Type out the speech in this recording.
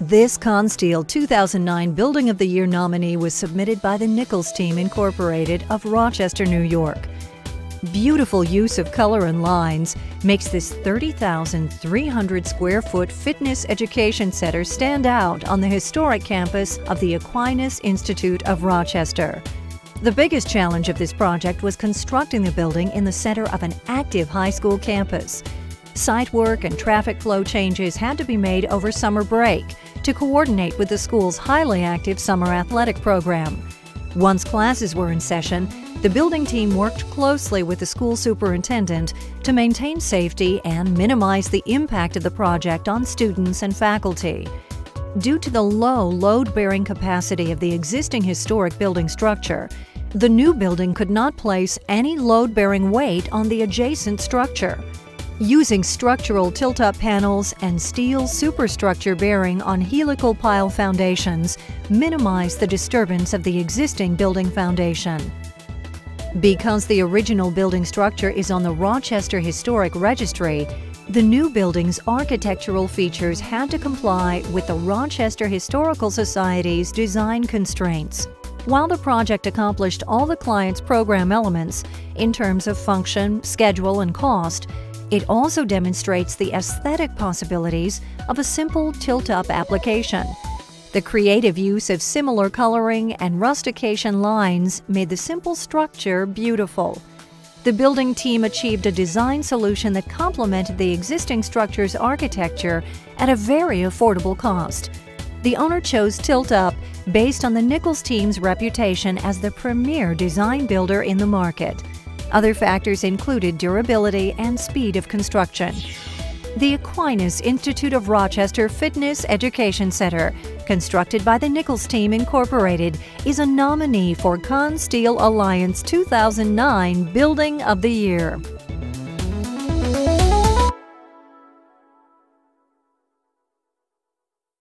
This Consteel 2009 Building of the Year nominee was submitted by the Nichols Team Incorporated of Rochester, New York. Beautiful use of color and lines makes this 30,300 square foot fitness education center stand out on the historic campus of the Aquinas Institute of Rochester. The biggest challenge of this project was constructing the building in the center of an active high school campus. Site work and traffic flow changes had to be made over summer break to coordinate with the school's highly active summer athletic program. Once classes were in session, the building team worked closely with the school superintendent to maintain safety and minimize the impact of the project on students and faculty. Due to the low load-bearing capacity of the existing historic building structure, the new building could not place any load-bearing weight on the adjacent structure. Using structural tilt-up panels and steel superstructure bearing on helical pile foundations minimize the disturbance of the existing building foundation. Because the original building structure is on the Rochester Historic Registry, the new building's architectural features had to comply with the Rochester Historical Society's design constraints. While the project accomplished all the client's program elements in terms of function, schedule, and cost, it also demonstrates the aesthetic possibilities of a simple tilt-up application – the creative use of similar coloring and rustication lines made the simple structure beautiful. The building team achieved a design solution that complemented the existing structure's architecture at a very affordable cost. The owner chose Tilt Up based on the Nichols team's reputation as the premier design builder in the market. Other factors included durability and speed of construction. The Aquinas Institute of Rochester Fitness Education Center, constructed by the Nichols Team Incorporated, is a nominee for Consteel Alliance 2009 Building of the Year.